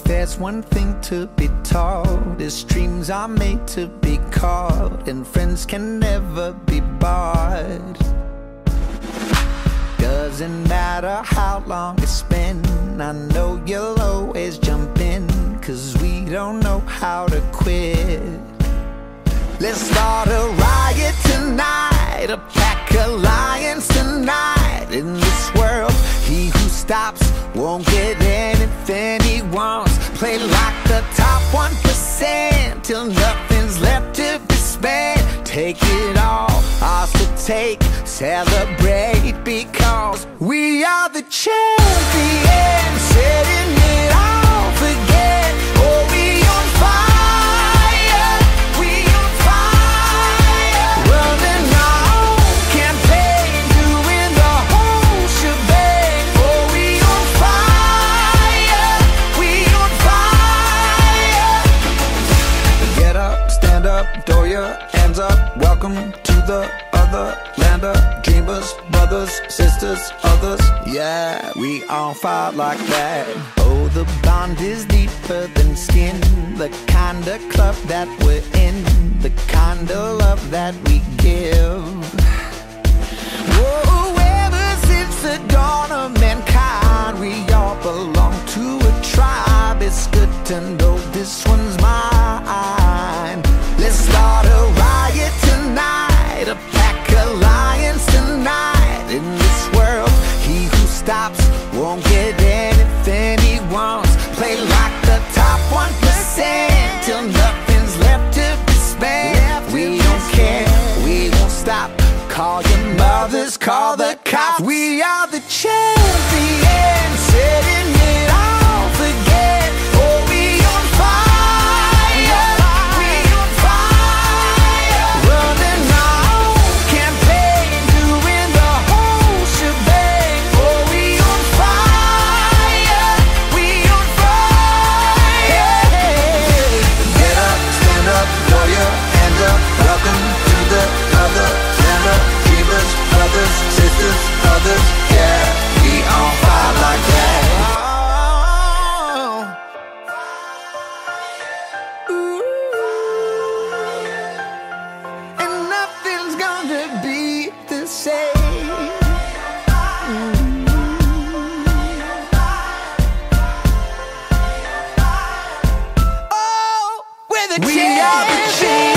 there's one thing to be taught is dreams are made to be caught and friends can never be bought doesn't matter how long it's been I know you'll always jump in Cause we don't know how to quit. Let's start a riot tonight A pack alliance tonight In this world, he who stops Won't get anything he wants. Play like the top 1% Till nothing's left to be spent Take it all, ours to take Celebrate because we are the champions. Setting it off up. Welcome to the other land of dreamers, brothers, sisters, others. Yeah, we all fire like that. Oh, the bond is deeper than skin. The kind of club that we're in. The kind of love that we give stops. Won't get anything he wants. Play like the top 1% Till nothing's left to be We don't care, we won't stop. Call your mothers, call the cops. We are the champions be the same Oh, we're the we champions.